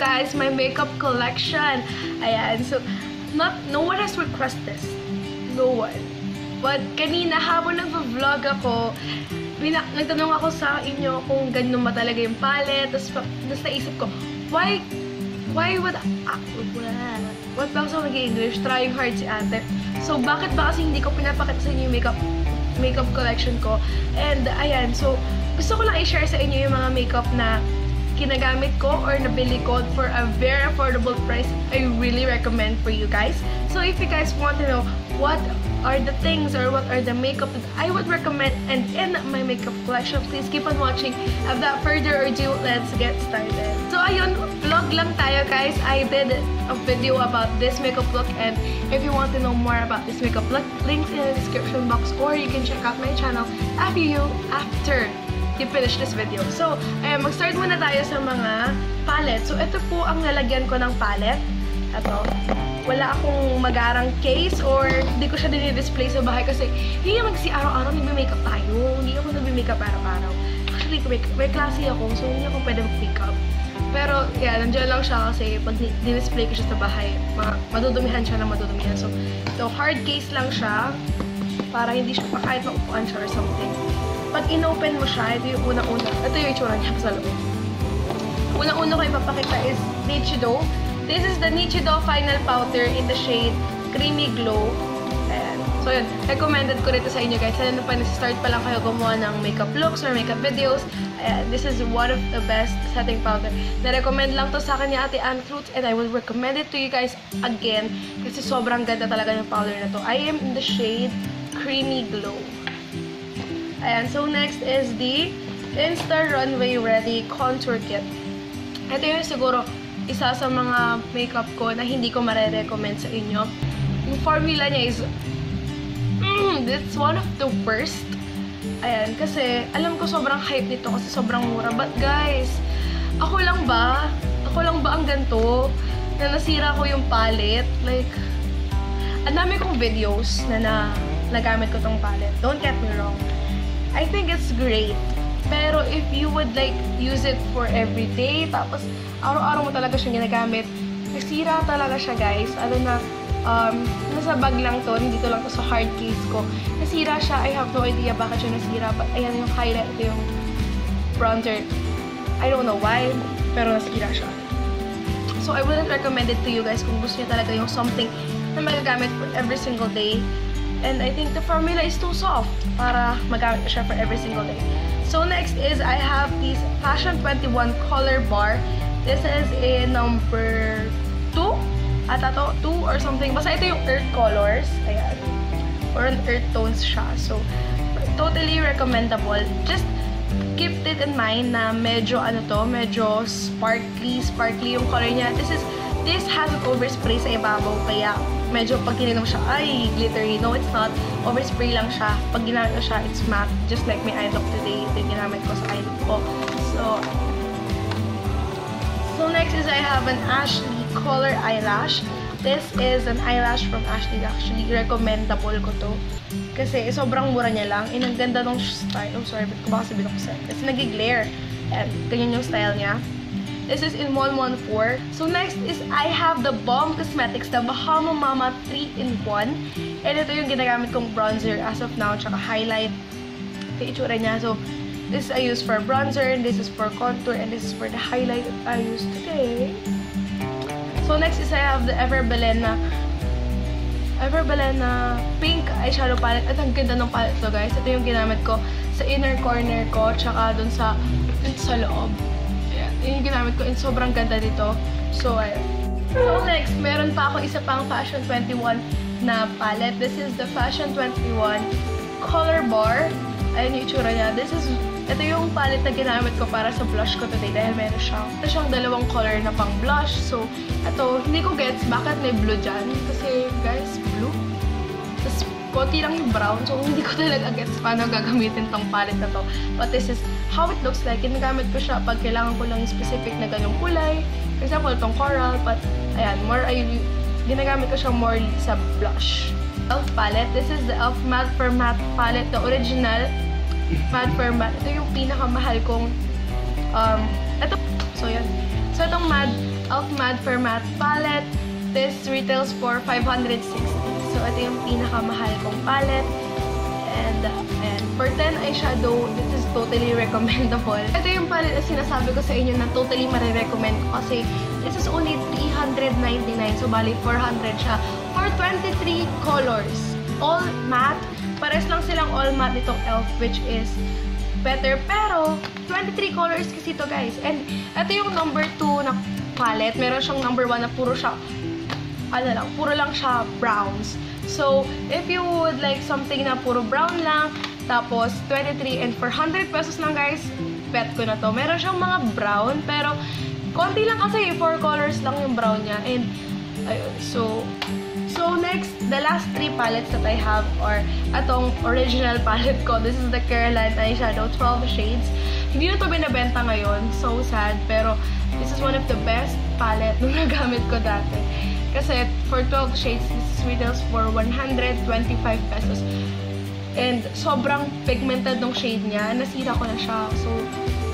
guys my makeup collection. Ayan, so, not, no one has requested this. No one. But kanina habang nag-vlog ako, nagtanong ako sa inyo kung ganun ba talaga yung palette. Tapos, tapos naisip ko, why, why would, ah, what ba ako mag-English? Trying hard si ate. So, bakit ba kasi hindi ko pinapakita sa inyo yung makeup makeup collection ko. And, ayan, so, gusto ko lang i-share sa inyo yung mga makeup na ginagamit ko or nabili ko for a very affordable price. I really recommend for you guys. So, if you guys want to know what are the things or what are the makeup that I would recommend and in my makeup collection, please keep on watching. Without further ado, let's get started. So ayun, vlog lang tayo guys. I did a video about this makeup look and if you want to know more about this makeup look, links in the description box or you can check out my channel after you, after you finish this video. So, ayun, mag-start muna tayo sa mga palette. So, ito po ang lalagyan ko ng palette. Ito wala akong magarang case or hindi ko siya dinidisplay sa bahay kasi hindi naman kasi araw-araw nagme-makeup tayo. Hindi ako nagme-makeup araw-araw. Actually, may, may klase ako so hindi ako pwede mag-makeup. Pero, yeah, nandiyan lang siya kasi pag di-display ko siya sa bahay, ma madudumihan siya na madudumihan. So, ito, hard case lang siya para hindi siya pa kahit maupuan siya or something. Pag inopen mo siya, ito yung unang-una. Ito yung itsura niya sa loob. Unang-una ko ipapakita is Nichido. This is the Nichido Final Powder in the shade Creamy Glow. So yun, recommended ko rito sa inyo guys. Ano pa, start pa lang kayo gumawa ng makeup looks or makeup videos. Ayan, this is one of the best setting powder. Na-recommend lang to sa akin ni Ate Anne Fruits and I will recommend it to you guys again kasi sobrang ganda talaga ng powder na to. I am in the shade Creamy Glow. Ayan, so next is the Insta Runway Ready Contour Kit. Ito yung siguro isa sa mga makeup ko na hindi ko mare-recommend sa inyo. Yung formula niya is, mm, it's one of the worst. Ayan, kasi alam ko sobrang hype nito kasi sobrang mura. But guys, ako lang ba? Ako lang ba ang ganito? Na nasira ko yung palette? Like, ang dami kong videos na, na nagamit ko tong palette. Don't get me wrong. I think it's great. Pero if you would like use it for everyday, tapos araw-araw mo talaga siyang ginagamit, nasira talaga siya guys. Ano na, um, nasa bag lang to, hindi to lang to sa hard case ko. Nasira siya, I have no idea bakit siya nasira. But ayan yung highlight, ito yung bronzer. I don't know why, pero nasira siya. So I wouldn't recommend it to you guys kung gusto niyo talaga yung something na magagamit for every single day. And I think the formula is too soft para magamit siya for every single day. So next is I have this Fashion 21 color bar. This is a number 2. Ata to, 2 or something. Basta ito yung earth colors. Ayan. Or an earth tones siya. So, totally recommendable. Just keep it in mind na medyo ano to, medyo sparkly, sparkly yung color niya. This is, this has an overspray sa ibabaw. Kaya medyo pag tininom siya, ay, glittery. No, it's not. Overspray lang siya. Pag ginamit ko siya, it's matte. Just like my eye look today. Ito ginamit ko sa eye look ko. So, so next is I have an Ashley Color Eyelash. This is an eyelash from Ashley. Actually, recommendable ko to. Kasi sobrang mura niya lang. And ang ganda ng style. Oh, sorry, ba't ko ba kasi binuksan? Kasi nag-glare. And ganyan yung style niya. This is in 114. So next is I have the Balm Cosmetics, the Bahama Mama 3-in-1. And ito yung ginagamit kong bronzer as of now, tsaka highlight. Ito itsura niya. So, this I use for bronzer, and this is for contour, and this is for the highlight that I use today. So next is I have the Ever Belena Ever Belena pink eyeshadow palette. At ang ganda ng palette to guys. Ito yung ginamit ko sa inner corner ko, tsaka dun sa, dun sa loob. Yun yung ginamit ko and sobrang ganda dito. So, ayun. So, next, meron pa ako isa pang Fashion 21 na palette. This is the Fashion 21 Color Bar. Ayun yung itsura niya. This is, ito yung palette na ginamit ko para sa blush ko today dahil meron siyang, ito siyang dalawang color na pang blush. So, ito, hindi ko gets bakit may blue dyan. Kasi, guys, blue. Tapos, konti lang yung brown. So, hindi ko talaga gets paano gagamitin tong palette na to. But this is how it looks like. Ginagamit ko siya pag kailangan ko lang specific na ganyung kulay. For example, itong coral. But, ayan, more ay ginagamit ko siya more sa blush. Elf palette. This is the Elf Matte for Matte palette. The original Matte for Matte. Ito yung pinakamahal kong um, ito. So, yan. So, itong Mad, Elf Mad for Matte palette. This retails for 560. So, ito yung pinakamahal kong palette. And, and for 10 eyeshadow, this is totally recommendable. Ito yung palette na sinasabi ko sa inyo na totally marirecommend ko kasi this is only 399. So, bali 400 siya. For 23 colors. All matte. Pares lang silang all matte itong e.l.f. which is better. Pero, 23 colors kasi ito guys. And, ito yung number 2 na palette. Meron siyang number 1 na puro siya ano lang, puro lang siya browns. So, if you would like something na puro brown lang, tapos 23 and 400 pesos lang guys, bet ko na to. Meron siyang mga brown, pero konti lang kasi, 4 colors lang yung brown niya. And, ayun, so, So, next, the last three palettes that I have are atong original palette ko. This is the Caroline Eyeshadow 12 Shades. Hindi na to binabenta ngayon. So sad. Pero, this is one of the best palette na nagamit ko dati. Kasi for 12 shades, this retails for 125 pesos. And sobrang pigmented ng shade niya. Nasira ko na siya. So,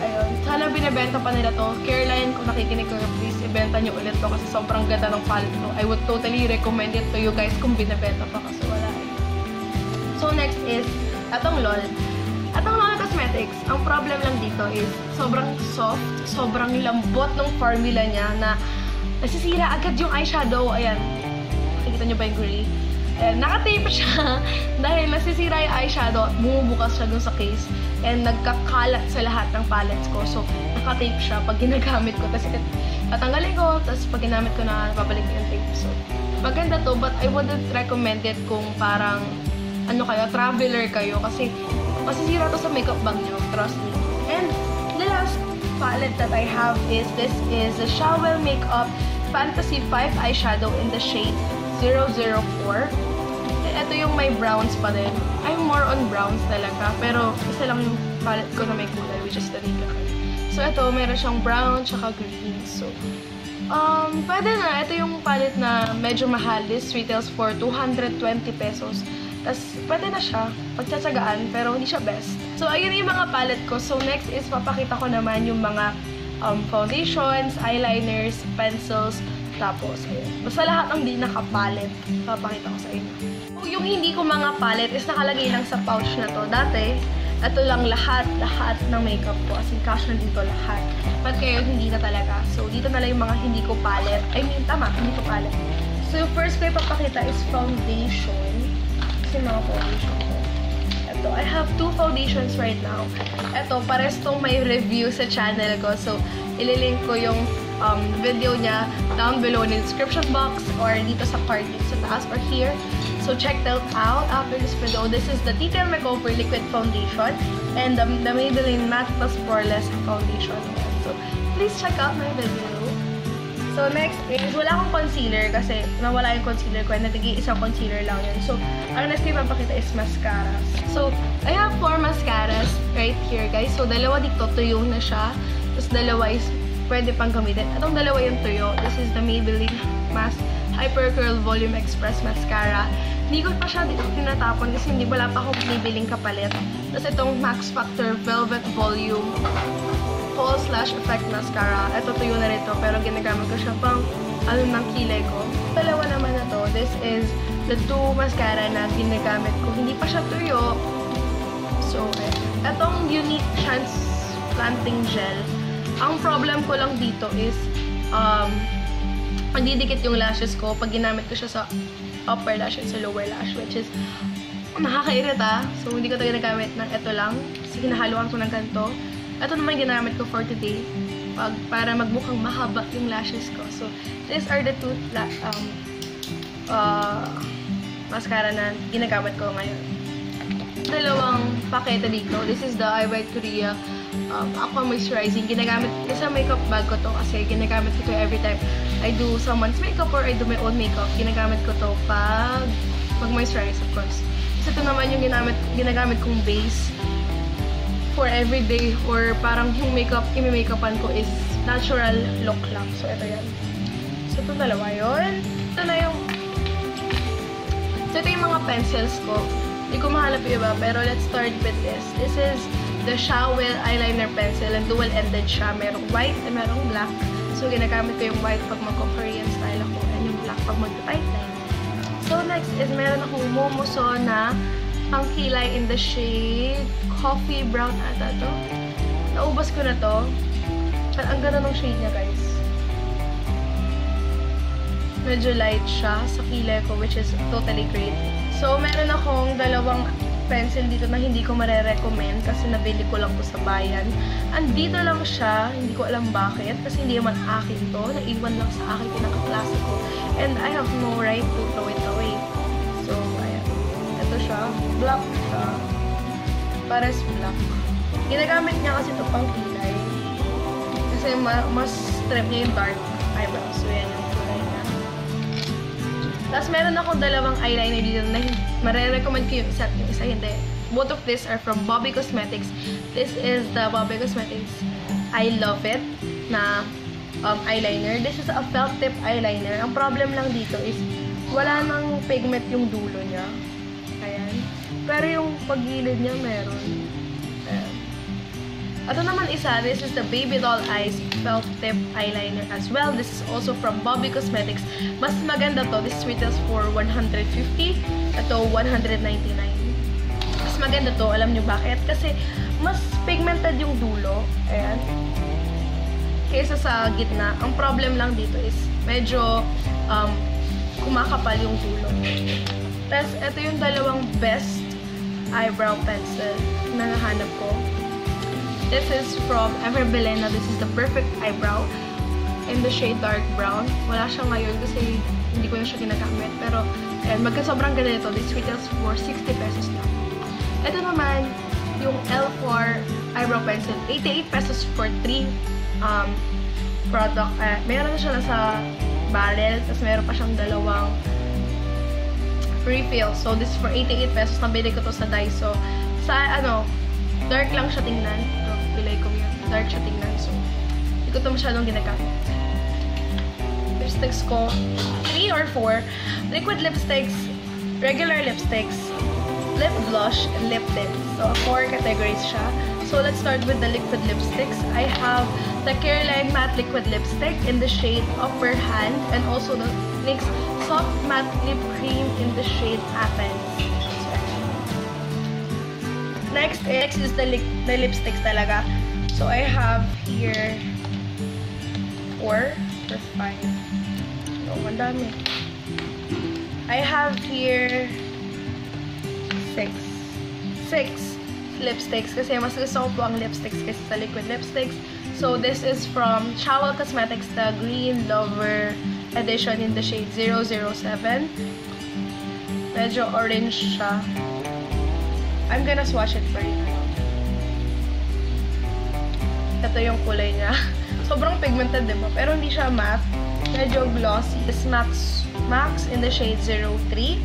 ayun. Sana binibenta pa nila to. Caroline, kung nakikinig ko, please ibenta niyo ulit to kasi sobrang ganda ng palette to. I would totally recommend it to you guys kung binibenta pa kasi wala eh. So, next is, atong LOL. Atong LOL Cosmetics, ang problem lang dito is sobrang soft, sobrang lambot ng formula niya na nasisira agad yung eyeshadow. Ayan. Nakikita niyo ba yung gray? Ayan, nakatape siya dahil nasisira yung eyeshadow at bumubukas siya dun sa case and nagkakalat sa lahat ng palettes ko. So, nakatape siya pag ginagamit ko. Tapos, tatanggalin ko. Tapos, pag ginamit ko na, napabalik yung tape. So, maganda to but I wouldn't recommend it kung parang ano kayo, traveler kayo kasi masisira to sa makeup bag nyo. Trust me. Palette that I have is this is the Shawel Makeup Fantasy 5 eyeshadow in the shade 004. Ito yung may browns pa din. I'm more on browns talaga. Pero isa lang yung palette ko na may kulay, which is the Nika So ito, meron siyang brown tsaka green. So, um, pwede na. Ito yung palette na medyo mahal. This retails for 220 pesos. Tapos, pwede na siya. Pagtsatsagaan, pero hindi siya best. So, ayun yung mga palette ko. So, next is papakita ko naman yung mga um, foundations, eyeliners, pencils, tapos, ayun. Basta lahat ng di naka-palette, papakita ko sa inyo. So, yung hindi ko mga palette is nakalagay lang sa pouch na to. Dati, ito lang lahat, lahat ng makeup ko. As in, cash na dito lahat. But kayo, hindi na talaga. So, dito na lang yung mga hindi ko palette. I mean, tama, hindi ko palette. So, yung first ko ipapakita is foundation. Kasi mga foundation Ito, I have two foundations right now. Ito, pares tong may review sa channel ko. So, ililink ko yung um, video niya down below in the description box or dito sa card dito sa taas or here. So, check that out after this video. This is the Detail Makeover Liquid Foundation and the, the Maybelline Matte Plus Poreless Foundation. So, please check out my video. So, next is, wala akong concealer kasi nawala yung concealer ko. Natigi isang concealer lang yun. So, ang next ko ipapakita is mascaras. So, I have four mascaras right here, guys. So, dalawa dito, tuyo na siya. Tapos, dalawa is pwede pang gamitin. Atong dalawa yung tuyo. This is the Maybelline Mask Hyper Curl Volume Express Mascara. Hindi ko pa siya dito tinatapon kasi hindi wala pa akong binibiling kapalit. Tapos, itong Max Factor Velvet Volume False Lash Effect Mascara. Ito tuyo na rito, pero ginagamit ko siya pang ano ng kilay ko. Dalawa naman na to. This is the two mascara na ginagamit ko. Hindi pa siya tuyo. So, eh. Itong Unique Transplanting Gel. Ang problem ko lang dito is, um, magdidikit yung lashes ko pag ginamit ko siya sa upper lash at sa lower lash, which is nakakairita. So, hindi ko ito ginagamit ng ito lang. Kasi hinahaluan ko ng ganito. Ito naman ginamit ko for today pag, para magmukhang mahaba yung lashes ko. So, these are the two um, uh, mascara na ginagamit ko ngayon. Dalawang pakete dito. This is the I by Korea um, Aqua Moisturizing. Ginagamit ko sa makeup bag ko to kasi ginagamit ko to every time I do someone's makeup or I do my own makeup. Ginagamit ko to pag mag-moisturize, of course. Isa to naman yung ginamit, ginagamit kong base for everyday or parang yung makeup, imi-makeupan ko is natural look lang. So, ito yan. So, ito dalawa yun. Ito na yung So, ito yung mga pencils ko. Hindi ko mahalap yung iba, pero let's start with this. This is the Shawel Eyeliner Pencil and dual-ended siya. Merong white and merong black. So, ginagamit ko yung white pag magko-Korean style ako and yung black pag mag-tight line. So, next is meron akong Momoso na pang kilay in the shade coffee brown ata to. Naubos ko na to. Ang ganda ng shade niya, guys. Medyo light siya sa kilay ko, which is totally great. So, meron akong dalawang pencil dito na hindi ko mare-recommend kasi nabili ko lang po sa bayan. Andito lang siya, hindi ko alam bakit, kasi hindi naman akin to. Naiwan lang sa akin pinakaklase ko. And I have no right to throw it away. So, ayan. Ito siya. Black siya. Pares black. Ginagamit niya kasi ito pang kilay. Kasi ma mas strip niya yung dark eyebrows. So, yan yung kulay niya. Tapos, meron akong dalawang eyeliner dito na marirecommend ko yung isa, yung isa hindi. Both of these are from Bobby Cosmetics. This is the Bobby Cosmetics I Love It na um, eyeliner. This is a felt tip eyeliner. Ang problem lang dito is wala nang pigment yung dulo niya. Pero yung paggilid niya meron. Ayan. Ito naman isa, this is the Baby Doll Eyes Felt Tip Eyeliner as well. This is also from Bobby Cosmetics. Mas maganda to. This retails for 150. Ito, 199. Mas maganda to. Alam nyo bakit? Kasi mas pigmented yung dulo. Ayan. Kaysa sa gitna. Ang problem lang dito is medyo um, kumakapal yung dulo. Tapos, ito yung dalawang best eyebrow pencil na nahanap ko. This is from Ever Belena. This is the perfect eyebrow in the shade dark brown. Wala siya ngayon kasi hindi ko na siya ginagamit. Pero, ayan, magka sobrang ganda nito. This retails for 60 pesos lang. Ito naman, yung L4 eyebrow pencil. 88 pesos for 3 um, product. Uh, meron na siya nasa barrel. Tapos meron pa siyang dalawang refill. So, this is for 88 pesos. Nabili ko to sa Daiso. Sa, ano, dark lang siya tingnan. Ito, pilay ko yun. Dark siya tingnan. So, hindi ko ito masyadong ginagamit. Lipsticks ko, 3 or 4. Liquid lipsticks, regular lipsticks, lip blush, and lip tint. So, 4 categories siya. So, let's start with the liquid lipsticks. I have the Careline Matte Liquid Lipstick in the shade Upper Hand and also the NYX Soft Matte Lip Cream in the shade Athens. Next, next is the, the lipsticks talaga. So, I have here 4 or 5. So, ang dami. I have here 6. 6 lipsticks kasi mas gusto ko po ang lipsticks kasi sa liquid lipsticks. So, this is from Chowel Cosmetics, the Green Lover edition in the shade 007. Medyo orange siya. I'm gonna swatch it for you. Ito yung kulay niya. Sobrang pigmented, di ba? Pero hindi siya matte. Medyo glossy. This Max, Max in the shade 03.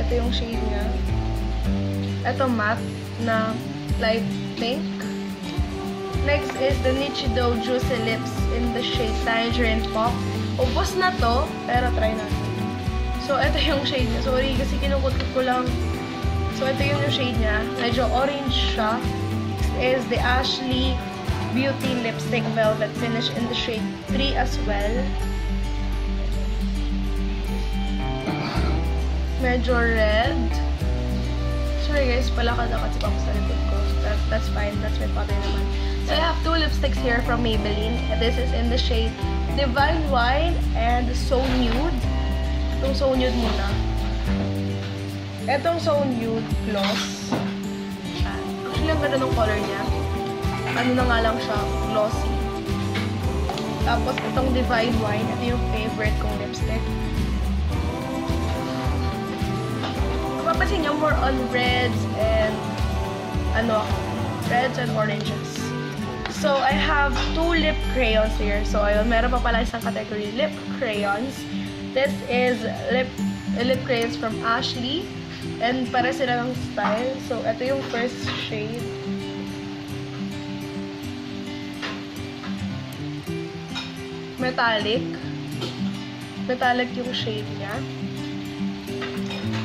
Ito yung shade niya. Ito matte na light pink. Next is the Nichido Juicy Lips in the shade Tangerine Pop. Ubus na to, pero try natin. So, ito yung shade niya. Sorry, kasi kinukutkot ko lang. So, ito yung shade niya. Medyo orange siya. This is the Ashley Beauty Lipstick Velvet Finish in the shade 3 as well. Medyo red. Sorry guys, palakad-lakad si Papa sa likod ko. That, that's fine. That's my father naman. So I have two lipsticks here from Maybelline. This is in the shade Divine Wine and So Nude. Itong So Nude muna. Itong So Nude Gloss. Actually, ang ganda ng color niya. Ano na nga lang siya, glossy. Tapos, itong Divine Wine. Ito yung favorite kong lipstick. mapapansin nyo, more on reds and ano, reds and oranges. So, I have two lip crayons here. So, ayun, meron pa pala isang category, lip crayons. This is lip lip crayons from Ashley. And para sila ng style. So, ito yung first shade. Metallic. Metallic yung shade niya.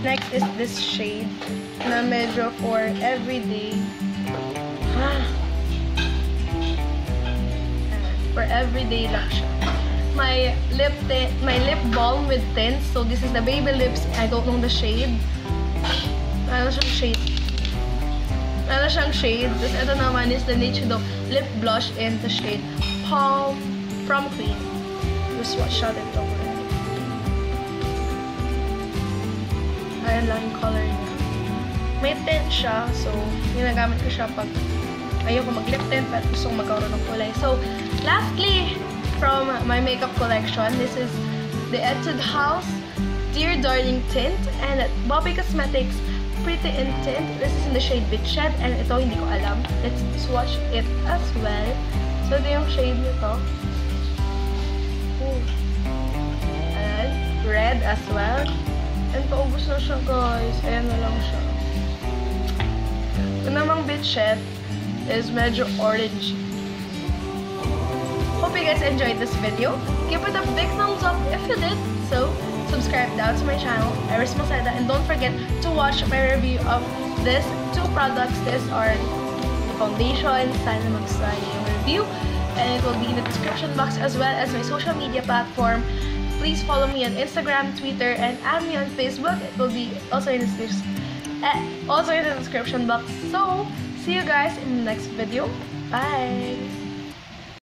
Next is this shade na medyo for everyday. For everyday lang siya. My lip my lip balm with tints. So this is the Baby Lips. I don't know the shade. Ano siyang shade? Ano siyang shade? Tapos ito naman is the Nichido lip blush in the shade Palm from Queen. Just watch shot it over. Ayan lang yung color niya. May tint siya, so ginagamit ko siya pag ayoko mag-lip tint but gusto kong magkaroon ng kulay. So, lastly, from my makeup collection, this is the Etude House Dear Darling Tint and Bobby Cosmetics Pretty in Tint. This is in the shade Bit Shed and ito hindi ko alam. Let's swatch it as well. So, ito yung shade nito. Ayan. Red as well. And paubos na siya, guys. Ayan na lang siya. Ito namang Bit Shed is medyo orange. Hope you guys enjoyed this video. Give it a big thumbs up if you did. So, subscribe down to my channel, Iris Maseda, and don't forget to watch my review of these two products. These are the foundation, sana magustuhan niyo yung review, and it will be in the description box as well as my social media platform. Please follow me on Instagram, Twitter, and add me on Facebook. It will be also in the, eh, also in the description box. So, see you guys in the next video. Bye!